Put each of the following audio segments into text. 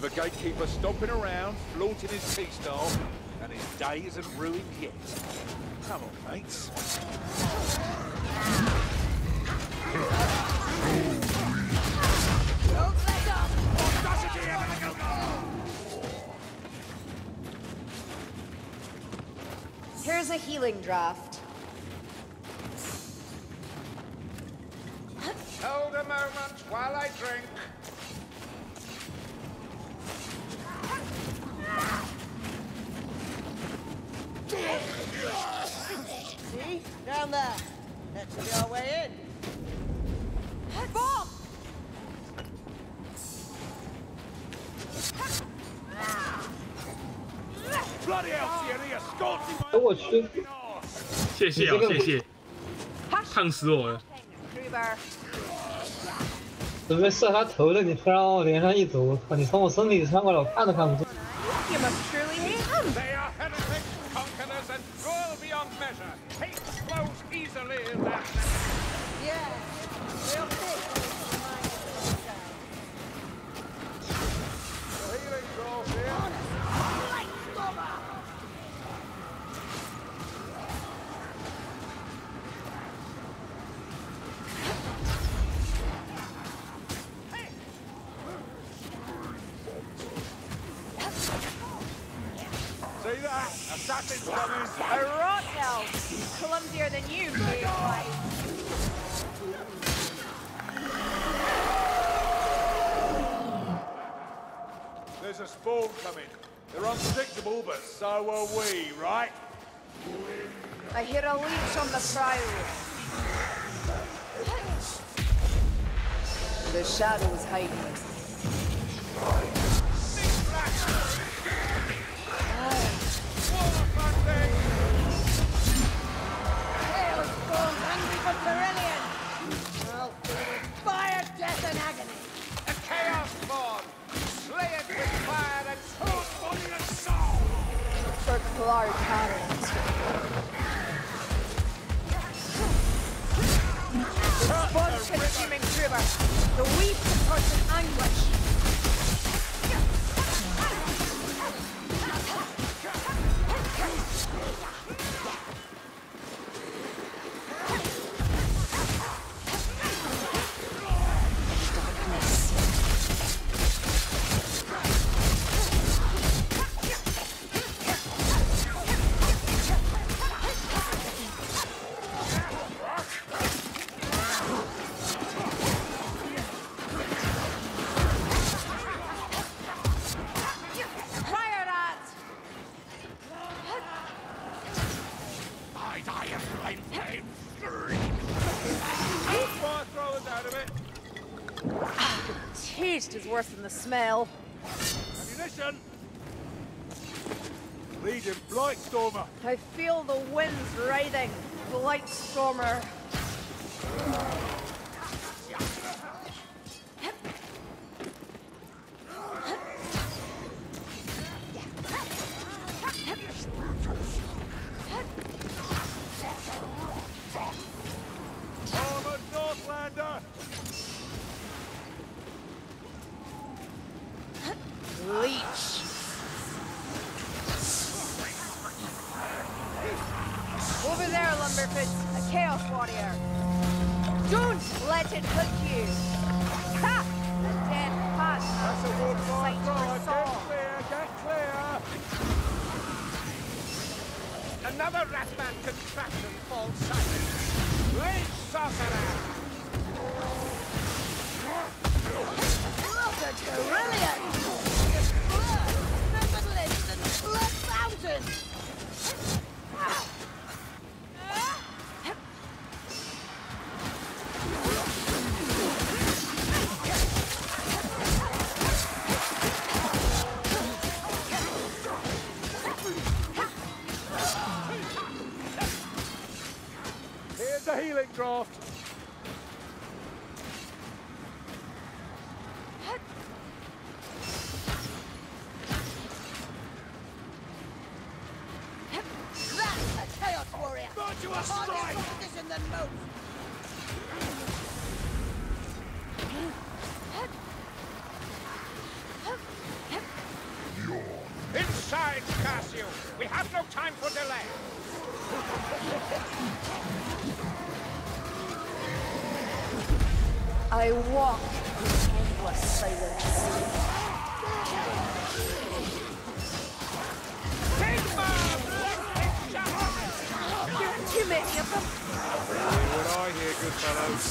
The gatekeeper stomping around, flaunting his tea stall, and his day isn't ruined yet. Come on, mates. Don't let up! Here's a healing draft. Hold a moment while I drink. 我去，谢谢啊，谢谢，烫死我了！准备射他头了，你突然往我脸上一堵，我操！你从我身体穿过来，我看都看不见。You must truly hate him. They are heretics, conquerors, and cruel beyond measure. Hate flows easily in their than you, big. There's a spawn coming. They're unpredictable, but so are we, right? I hear a leech on the prowl. The shadows hiding us. For Cerulean. Well, fire, death, and agony. A chaos spawn! Slay it with fire and soul, body and soul! For Karl Franz. Response consuming Kruber. The weep of person anguish. Smell. Ammunition! Legion Blightstormer! I feel the winds riding. Blightstormer. Another Ratman contraption falls silent. Lynch Sorcerer! Look at Kerillian. Blood, Neverland, and Blood Fountain. Healing draft. I walk in endless silence. Too many of them. Hear what I hear, good fellows.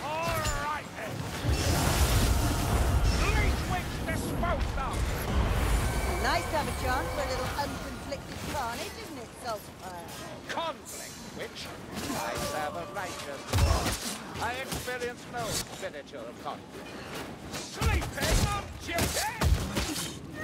All right then. Leech wings disposed of. Nice to have a chance for a little unconflicted carnage, isn't it, Saltzpyre? Uh, conflict, which I serve a righteous cause. I experience no spiritual conflict. Sleeping on dead!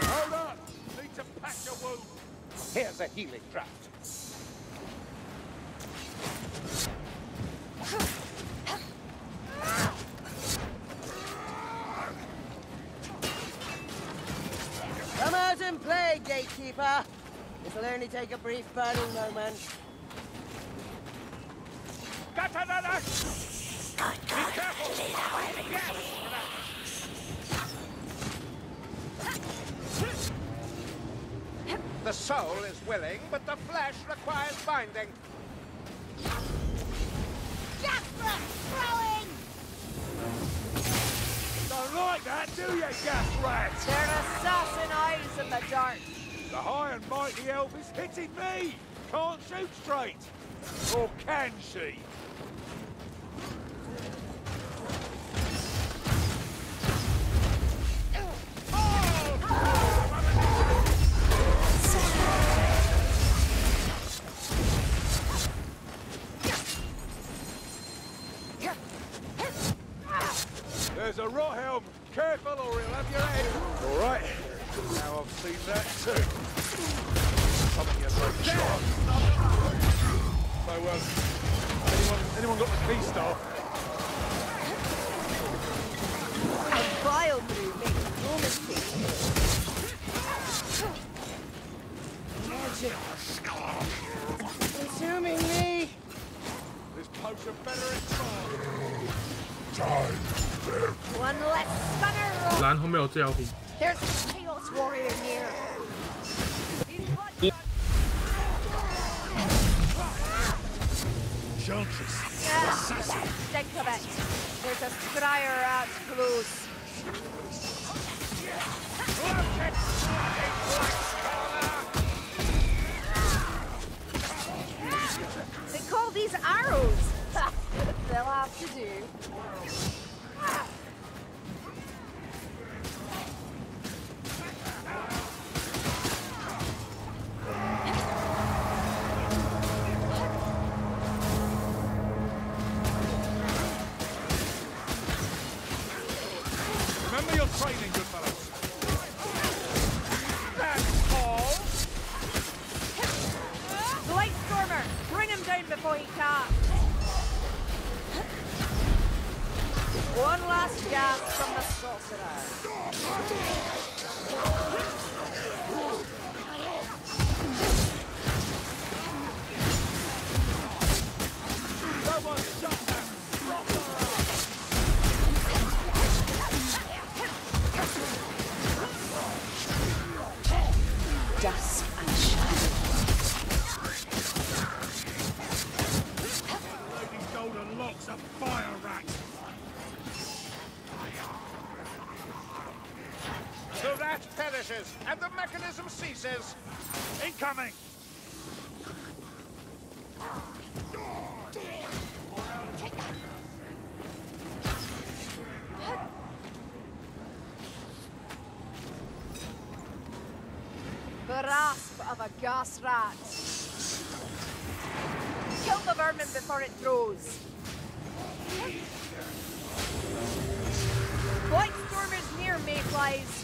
Hold on! Need to patch your wound. Here's a healing draft. Come out and play, gatekeeper. This'll only take a brief burning moment. Got another! Be careful! Yes! The soul is willing, but the flesh requires binding. Jasper, throwing! Don't like that, do you, gas rats? They're assassin eyes in the dark. The high and mighty elf is hitting me! Can't shoot straight! Or can she? There's a rot helm! Careful or he'll have your head! All right. Now I've seen that too. Coming your throat shot. So, um, anyone, anyone got the key star? A vile brew makes no mistake. Consuming me! This potion better in One less stunner. 蓝后面有治疗瓶， There's a chaos warrior near. These Yeah. Yeah, think of it. There's a scryer out close. Down before he casts. One last gasp from the sorcerer. Someone rat perishes and the mechanism ceases. Incoming. The rasp of a gas rat. Kill the vermin before it grows. Blight Stormer's near, mayflies.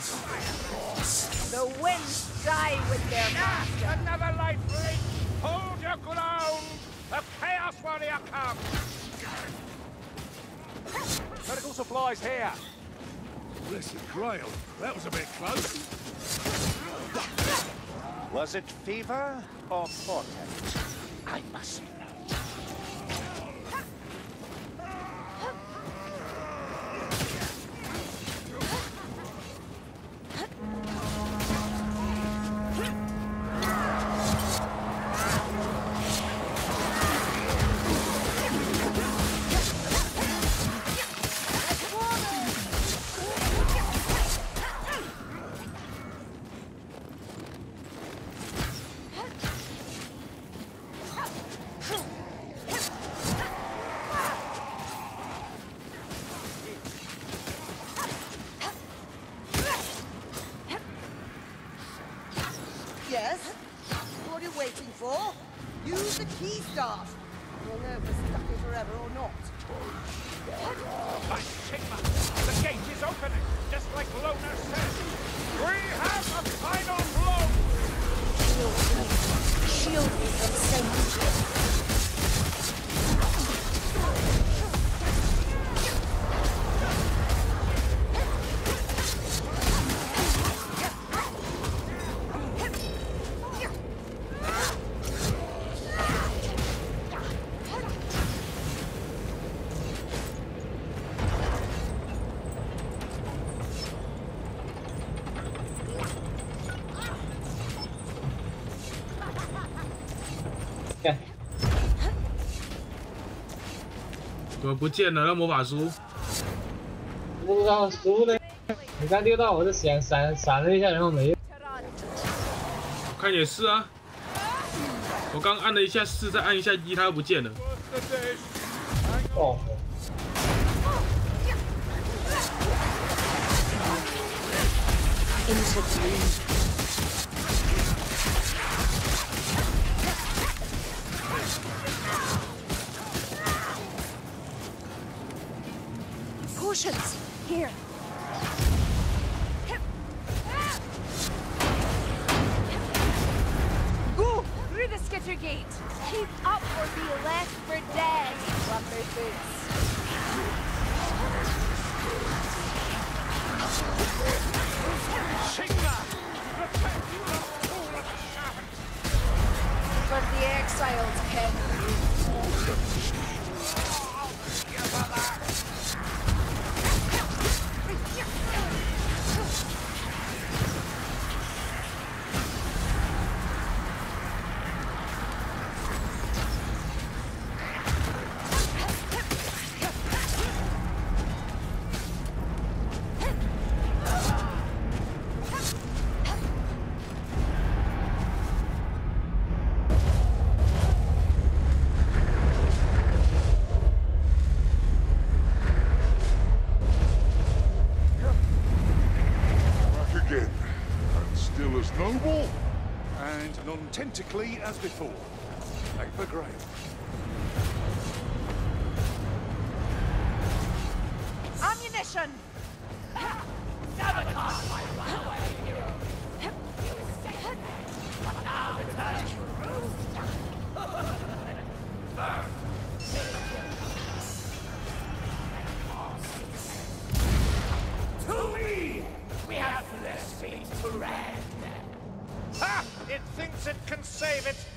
the hammer, up fire! The winds die with their master. another light ring! Hold your ground! The Chaos Warrior comes! Medical supplies here. Blessed Grail. That was a bit close. Was it fever or portent? I must staff. 么不见了？那魔法书？不知道输的，你刚丢到我的闪闪闪了一下，然后没。我看也是啊。我刚按了一下四，再按一下一，它又不见了。哦，Potions! Here. Go! Through the Skittergate! Keep up or be left for dead, lumber boots. And non-tentacly as before. Paper Grail.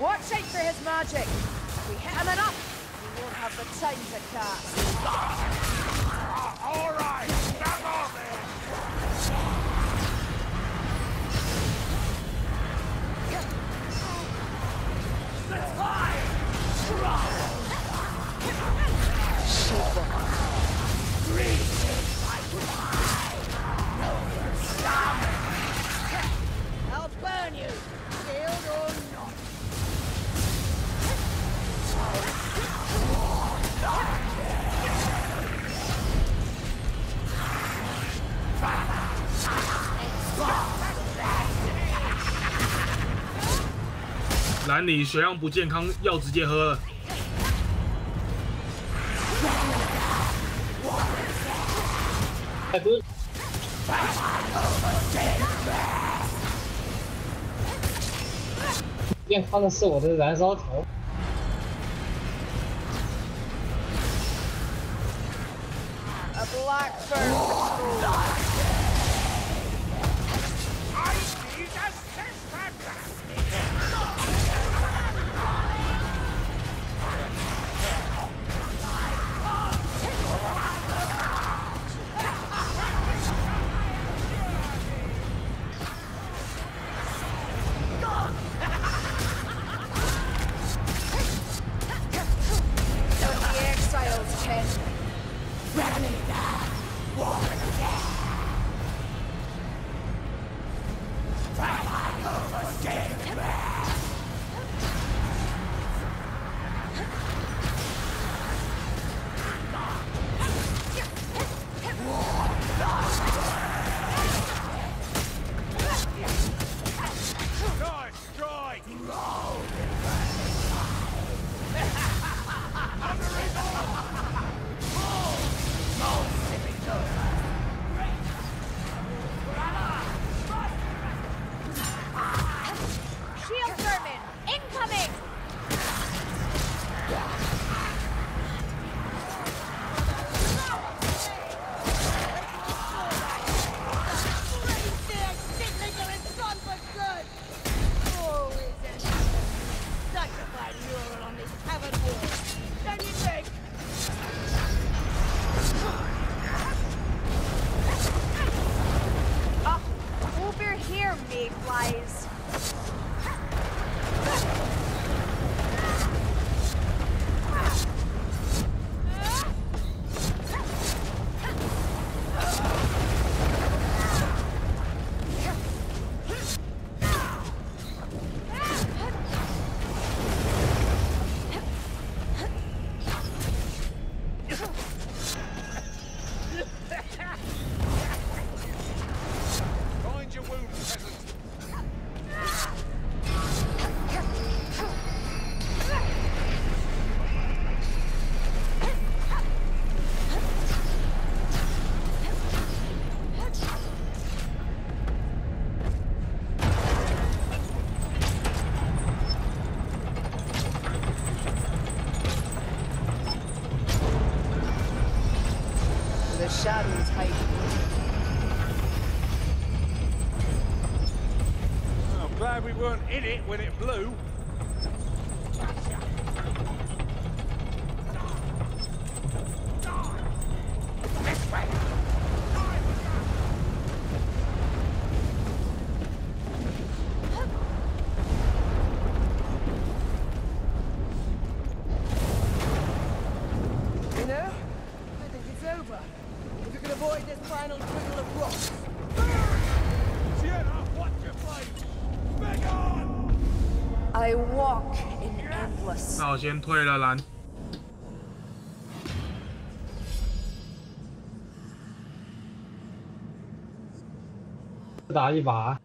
Watch out for his magic. If we hit him enough, we won't have the time to cast. Ah, all right, stand on there. Let's fly! Super. 你血量不健康，药直接喝了。哎，不是，健康的是我的燃烧头。Glad we weren't in it when it blew. 那我先退了蓝。打一把，